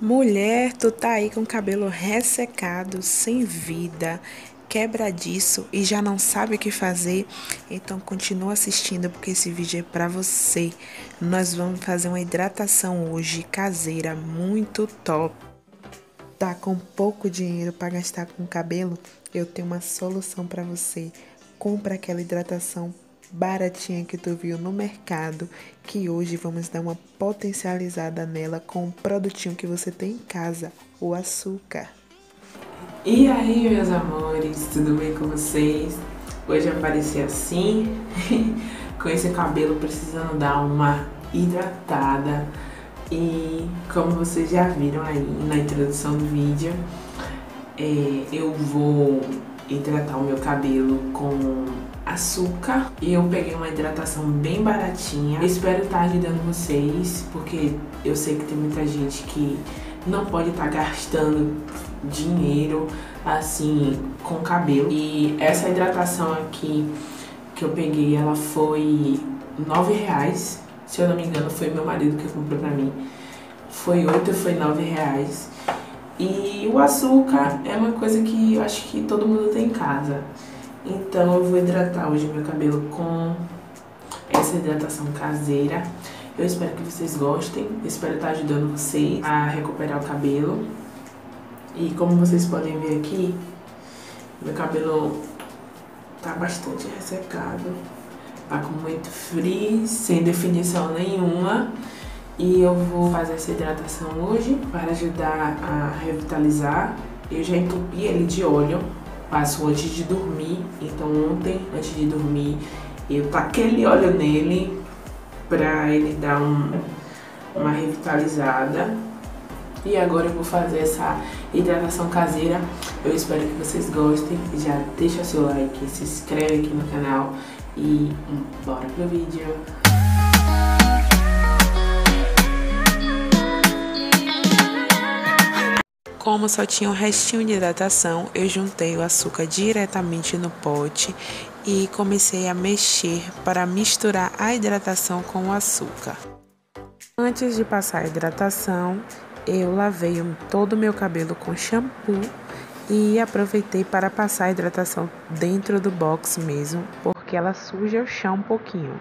Mulher, tu tá aí com o cabelo ressecado, sem vida, quebradiço e já não sabe o que fazer? Então continua assistindo porque esse vídeo é para você. Nós vamos fazer uma hidratação hoje caseira muito top. Tá com pouco dinheiro para gastar com o cabelo? Eu tenho uma solução para você. Compra aquela hidratação baratinha que tu viu no mercado, que hoje vamos dar uma potencializada nela com um produtinho que você tem em casa, o açúcar. E aí, meus amores, tudo bem com vocês? Hoje apareci assim, com esse cabelo precisando dar uma hidratada. E como vocês já viram aí na introdução do vídeo, é, eu vou hidratar o meu cabelo com açúcar e eu peguei uma hidratação bem baratinha. Eu espero estar ajudando vocês, porque eu sei que tem muita gente que não pode estar gastando dinheiro assim com cabelo. E essa hidratação aqui que eu peguei, ela foi nove reais. Se eu não me engano, foi meu marido que comprou pra mim. Foi oito, foi nove reais. E o açúcar é uma coisa que eu acho que todo mundo tem em casa. Então eu vou hidratar hoje meu cabelo com essa hidratação caseira. Eu espero que vocês gostem, espero estar ajudando vocês a recuperar o cabelo. E como vocês podem ver aqui, meu cabelo tá bastante ressecado, tá com muito frizz, sem definição nenhuma. E eu vou fazer essa hidratação hoje para ajudar a revitalizar. Eu já entupi ele de óleo passo antes de dormir. Então ontem, antes de dormir, eu taquei óleo nele pra ele dar um, uma revitalizada. E agora eu vou fazer essa hidratação caseira. Eu espero que vocês gostem. Já deixa seu like, se inscreve aqui no canal e bora pro vídeo. Como só tinha um restinho de hidratação, eu juntei o açúcar diretamente no pote e comecei a mexer para misturar a hidratação com o açúcar. Antes de passar a hidratação, eu lavei todo o meu cabelo com shampoo e aproveitei para passar a hidratação dentro do box mesmo, porque ela suja o chão um pouquinho.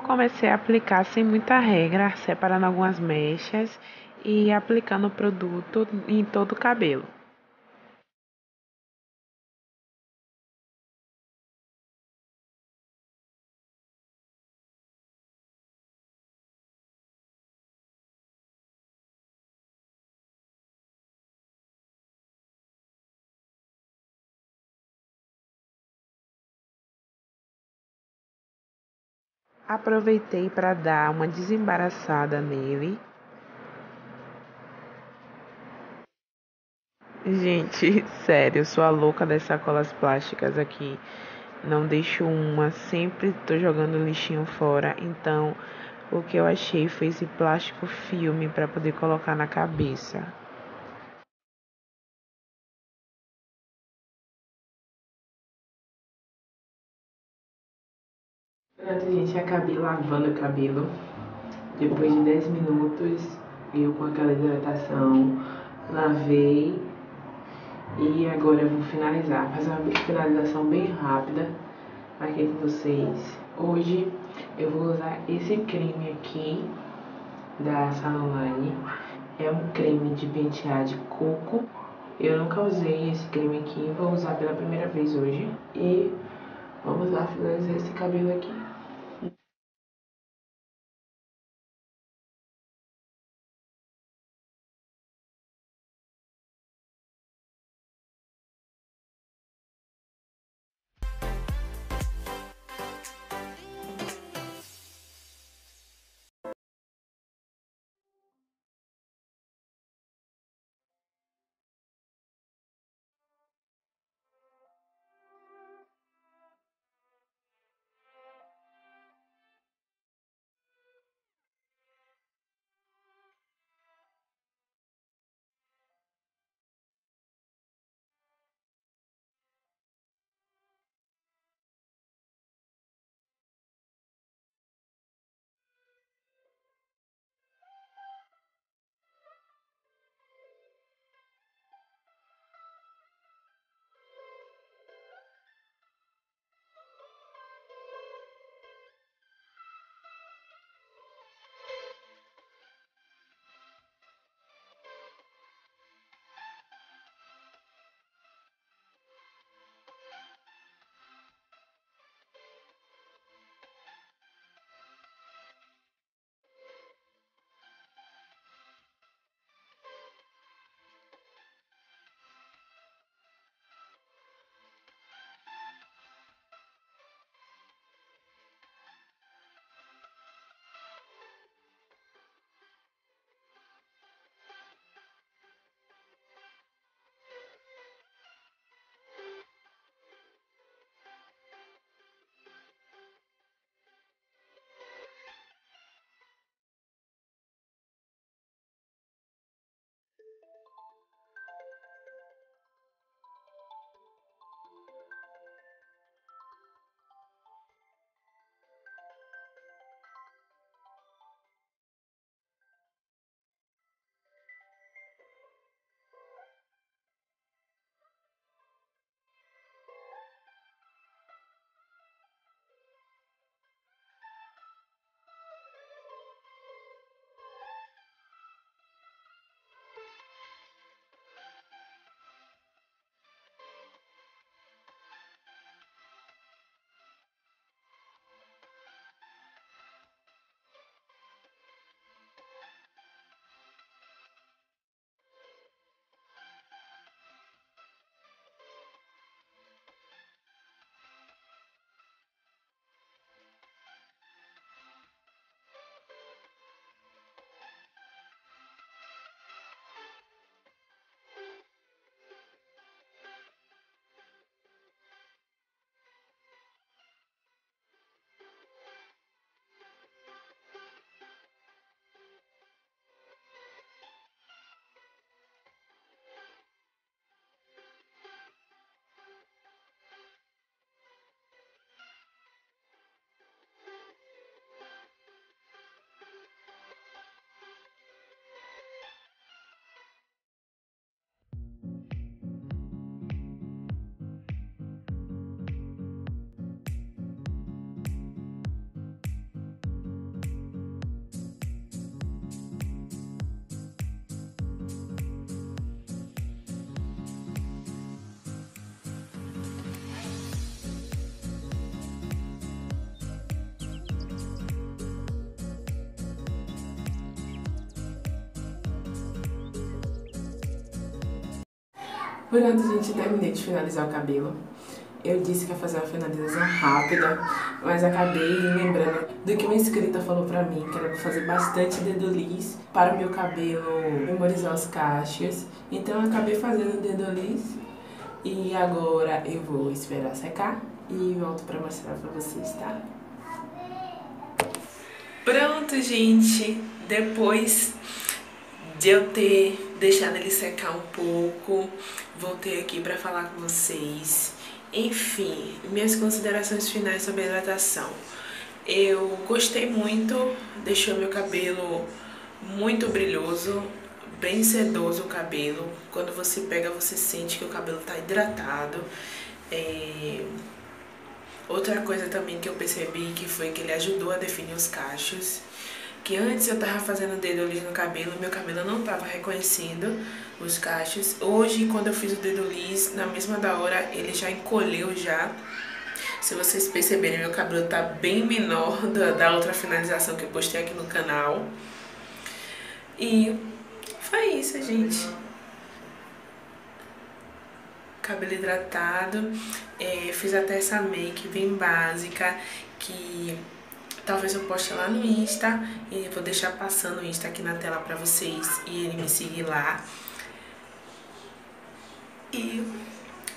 Eu comecei a aplicar sem muita regra, separando algumas mechas e aplicando o produto em todo o cabelo. Aproveitei para dar uma desembaraçada nele. Gente, sério, eu sou a louca das sacolas plásticas aqui. Não deixo uma, sempre tô jogando lixinho fora. Então, o que eu achei foi esse plástico filme para poder colocar na cabeça. Pronto, gente, acabei lavando o cabelo. Depois de 10 minutos, eu com aquela hidratação lavei. E agora eu vou finalizar, fazer uma finalização bem rápida aqui com vocês. Hoje eu vou usar esse creme aqui da Salonline. É um creme de pentear de coco. Eu nunca usei esse creme aqui, vou usar pela primeira vez hoje. E vamos lá finalizar esse cabelo aqui. Pronto, gente, terminei de finalizar o cabelo. Eu disse que ia fazer uma finalização rápida, mas acabei lembrando do que uma inscrita falou pra mim, que era fazer bastante dedo lis para o meu cabelo memorizar os cachos. Então eu acabei fazendo dedo lis e agora eu vou esperar secar e volto pra mostrar pra vocês, tá? Pronto, gente! Depois de eu ter deixado ele secar um pouco, voltei aqui para falar com vocês. Enfim, minhas considerações finais sobre a hidratação. Eu gostei muito, deixou meu cabelo muito brilhoso, bem sedoso o cabelo. Quando você pega, você sente que o cabelo está hidratado. É... Outra coisa também que eu percebi que foi que ele ajudou a definir os cachos que antes eu tava fazendo dedo liso no cabelo, meu cabelo não tava reconhecendo os cachos. Hoje, quando eu fiz o dedo liso, na mesma da hora, ele já encolheu já. Se vocês perceberem, meu cabelo tá bem menor da, da outra finalização que eu postei aqui no canal. E foi isso, gente. Cabelo hidratado. É, fiz até essa make bem básica que Talvez eu poste lá no Insta e vou deixar passando o Insta aqui na tela pra vocês e ele me seguir lá. E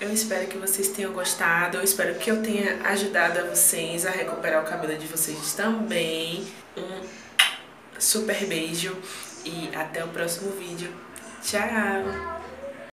eu espero que vocês tenham gostado, eu espero que eu tenha ajudado a vocês a recuperar o cabelo de vocês também. Um super beijo e até o próximo vídeo. Tchau!